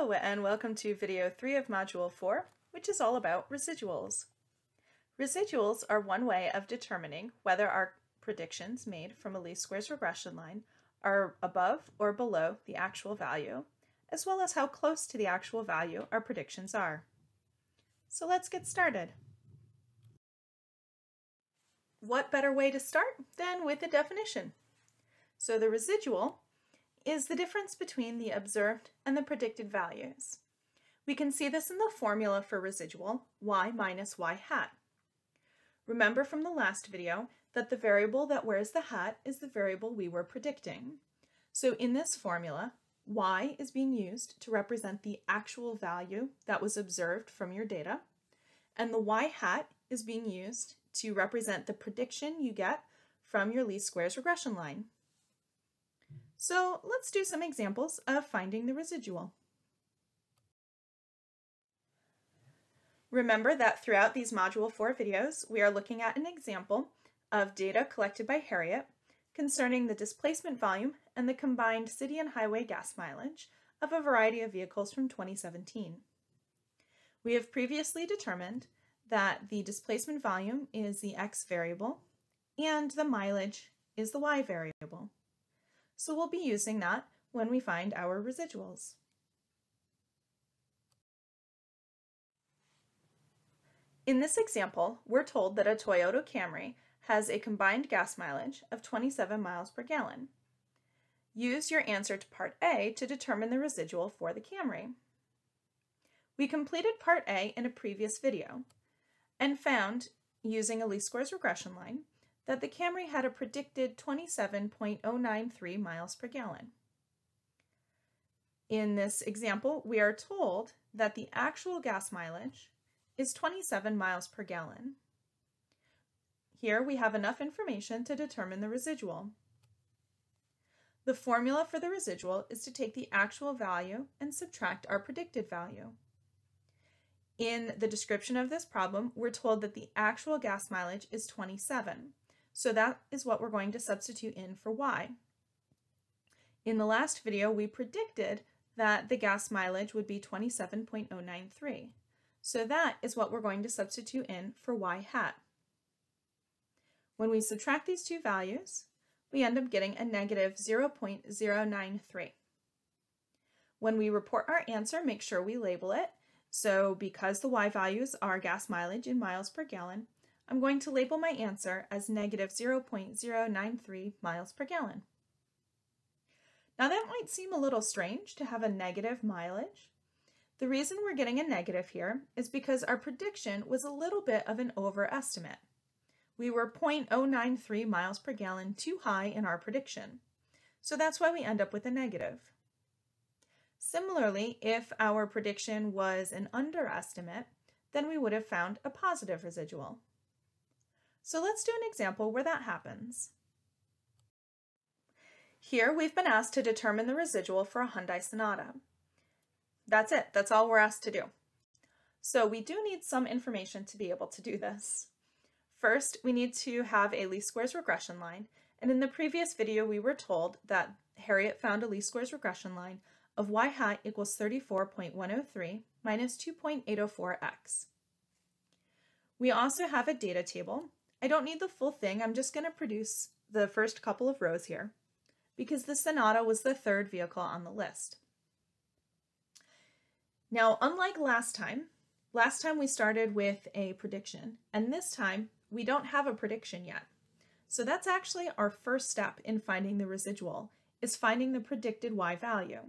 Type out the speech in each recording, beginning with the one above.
Hello and welcome to video 3 of Module 4, which is all about residuals. Residuals are one way of determining whether our predictions made from a least squares regression line are above or below the actual value, as well as how close to the actual value our predictions are. So let's get started. What better way to start than with a definition? So the residual is the difference between the observed and the predicted values. We can see this in the formula for residual, y minus y hat. Remember from the last video that the variable that wears the hat is the variable we were predicting. So in this formula, y is being used to represent the actual value that was observed from your data, and the y hat is being used to represent the prediction you get from your least squares regression line. So let's do some examples of finding the residual. Remember that throughout these Module 4 videos, we are looking at an example of data collected by Harriet concerning the displacement volume and the combined city and highway gas mileage of a variety of vehicles from 2017. We have previously determined that the displacement volume is the x variable and the mileage is the y variable so we'll be using that when we find our residuals. In this example, we're told that a Toyota Camry has a combined gas mileage of 27 miles per gallon. Use your answer to Part A to determine the residual for the Camry. We completed Part A in a previous video and found, using a least squares regression line, that the Camry had a predicted 27.093 miles per gallon. In this example, we are told that the actual gas mileage is 27 miles per gallon. Here we have enough information to determine the residual. The formula for the residual is to take the actual value and subtract our predicted value. In the description of this problem, we're told that the actual gas mileage is 27. So that is what we're going to substitute in for y. In the last video, we predicted that the gas mileage would be 27.093. So that is what we're going to substitute in for y hat. When we subtract these two values, we end up getting a negative 0.093. When we report our answer, make sure we label it. So because the y values are gas mileage in miles per gallon, I'm going to label my answer as negative 0.093 miles per gallon. Now that might seem a little strange to have a negative mileage. The reason we're getting a negative here is because our prediction was a little bit of an overestimate. We were 0.093 miles per gallon too high in our prediction. So that's why we end up with a negative. Similarly, if our prediction was an underestimate, then we would have found a positive residual. So let's do an example where that happens. Here we've been asked to determine the residual for a Hyundai Sonata. That's it, that's all we're asked to do. So we do need some information to be able to do this. First, we need to have a least squares regression line, and in the previous video we were told that Harriet found a least squares regression line of y hat equals 34.103 minus 2.804x. We also have a data table I don't need the full thing, I'm just going to produce the first couple of rows here because the Sonata was the third vehicle on the list. Now, unlike last time, last time we started with a prediction, and this time we don't have a prediction yet. So that's actually our first step in finding the residual, is finding the predicted y value.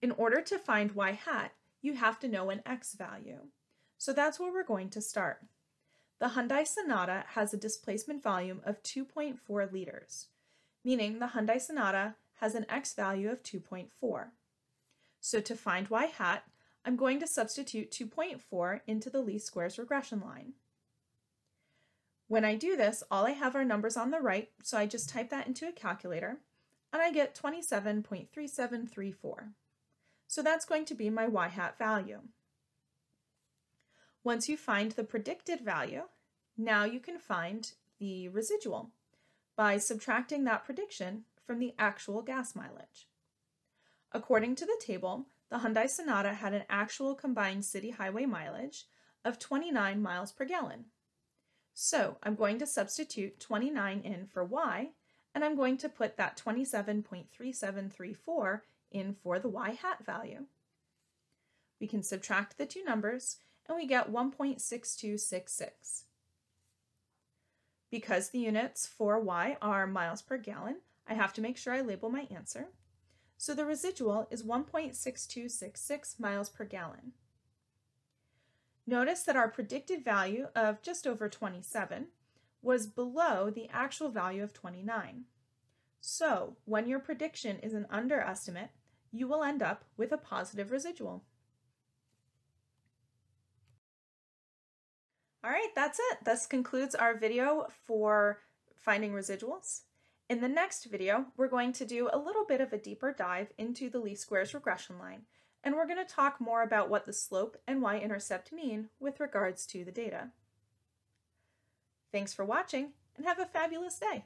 In order to find y hat, you have to know an x value. So that's where we're going to start. The Hyundai Sonata has a displacement volume of 2.4 liters, meaning the Hyundai Sonata has an x value of 2.4. So to find y hat, I'm going to substitute 2.4 into the least squares regression line. When I do this, all I have are numbers on the right, so I just type that into a calculator, and I get 27.3734. So that's going to be my y hat value. Once you find the predicted value, now you can find the residual by subtracting that prediction from the actual gas mileage. According to the table, the Hyundai Sonata had an actual combined city highway mileage of 29 miles per gallon. So I'm going to substitute 29 in for y, and I'm going to put that 27.3734 in for the y hat value. We can subtract the two numbers, and we get 1.6266. Because the units for y are miles per gallon, I have to make sure I label my answer. So the residual is 1.6266 miles per gallon. Notice that our predicted value of just over 27 was below the actual value of 29. So when your prediction is an underestimate, you will end up with a positive residual. All right, that's it. This concludes our video for finding residuals. In the next video, we're going to do a little bit of a deeper dive into the least squares regression line, and we're going to talk more about what the slope and y-intercept mean with regards to the data. Thanks for watching, and have a fabulous day!